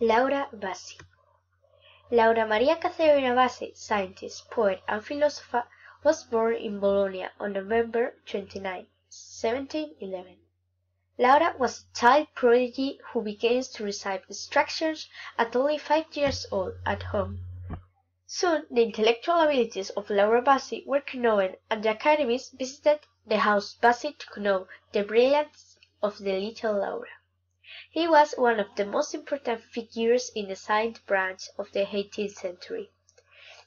Laura Bassi Laura Maria Caterina Bassi, scientist, poet, and philosopher, was born in Bologna on November 29, 1711. Laura was a child prodigy who begins to receive instructions at only five years old at home. Soon the intellectual abilities of Laura Bassi were known, and the academies visited the house Bassi to know the brilliance of the little Laura. He was one of the most important figures in the science branch of the eighteenth century.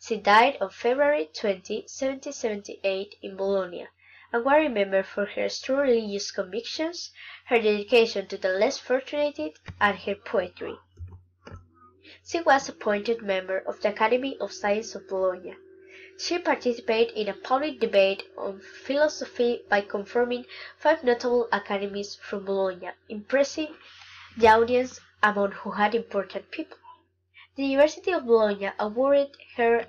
She died on February 20, 1778, in Bologna, and was remembered for her strong religious convictions, her dedication to the less fortunate, and her poetry. She was appointed member of the Academy of Science of Bologna. She participated in a public debate on philosophy by confirming five notable academies from Bologna, impressing the audience among who had important people. The University of Bologna awarded her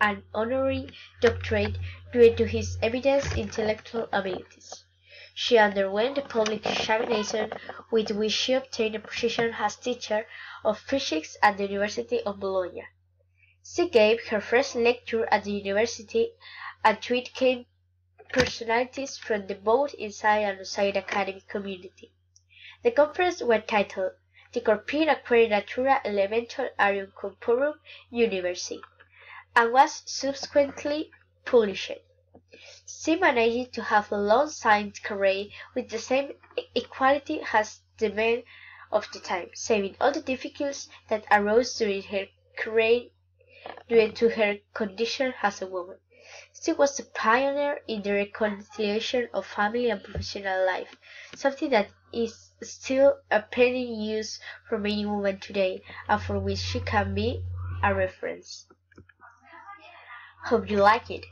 an honorary doctorate due to his evident intellectual abilities. She underwent the public examination with which she obtained a position as teacher of physics at the University of Bologna. She gave her first lecture at the university, and to came personalities from the both inside and outside academic community. The conference was titled The Corpora Quae Natura Elementor Arium Corporum Universi," and was subsequently published. She managed to have a long science career with the same equality as the men of the time, saving all the difficulties that arose during her career due to her condition as a woman. She was a pioneer in the reconciliation of family and professional life, something that is still a pending use for many women today, and for which she can be a reference. Hope you like it.